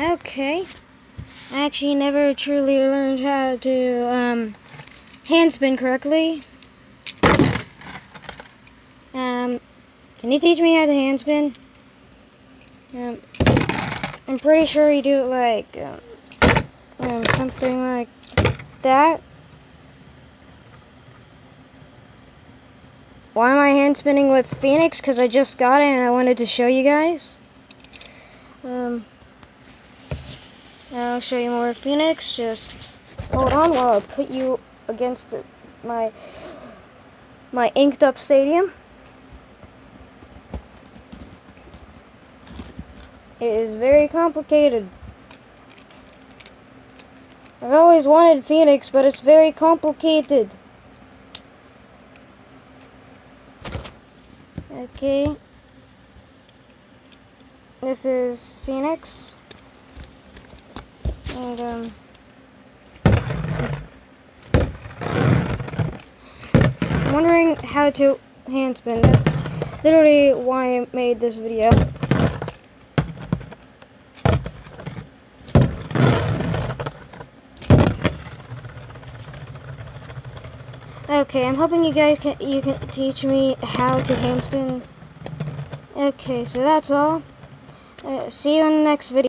Okay. I actually never truly learned how to um, handspin correctly. Um, can you teach me how to handspin? Um, I'm pretty sure you do it like um, um, something like that. Why am I hand spinning with Phoenix? Because I just got it and I wanted to show you guys. Um, I'll show you more Phoenix. Just hold on while I put you against my my inked up stadium. It is very complicated. I've always wanted Phoenix, but it's very complicated. Okay. This is Phoenix. And, um... I'm wondering how to hand spin. That's literally why I made this video. Okay, I'm hoping you guys can you can teach me how to handspin. Okay, so that's all. Uh, see you in the next video.